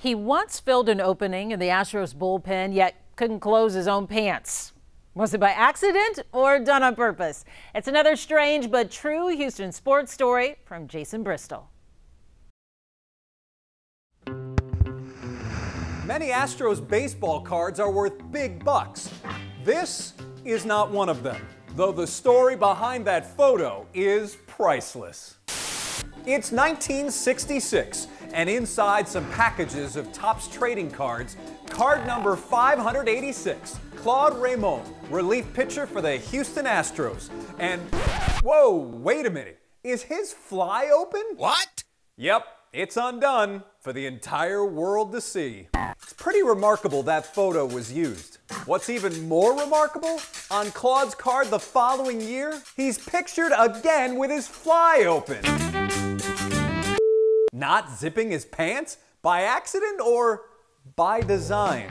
He once filled an opening in the Astros bullpen, yet couldn't close his own pants. Was it by accident or done on purpose? It's another strange but true Houston sports story from Jason Bristol. Many Astros baseball cards are worth big bucks. This is not one of them, though the story behind that photo is priceless. It's 1966, and inside some packages of Topps trading cards, card number 586, Claude Raymond, relief pitcher for the Houston Astros. And, whoa, wait a minute, is his fly open? What? Yep, it's undone for the entire world to see. It's pretty remarkable that photo was used. What's even more remarkable, on Claude's card the following year, he's pictured again with his fly open. Not zipping his pants? By accident or by design?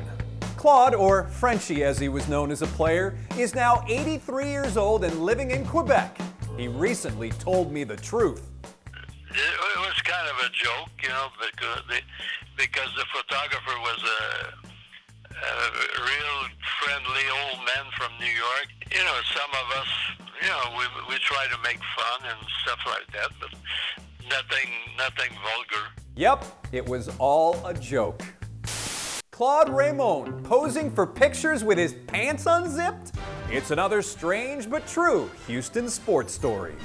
Claude, or Frenchie as he was known as a player, is now 83 years old and living in Quebec. He recently told me the truth. It was kind of a joke, you know, because the, because the photographer was a, a real friendly old man from New York. You know, some of us, you know, we, we try to make fun and stuff like that, but nothing, nothing vulgar. Yep, it was all a joke. Claude Raymond posing for pictures with his pants unzipped? It's another strange but true Houston sports story.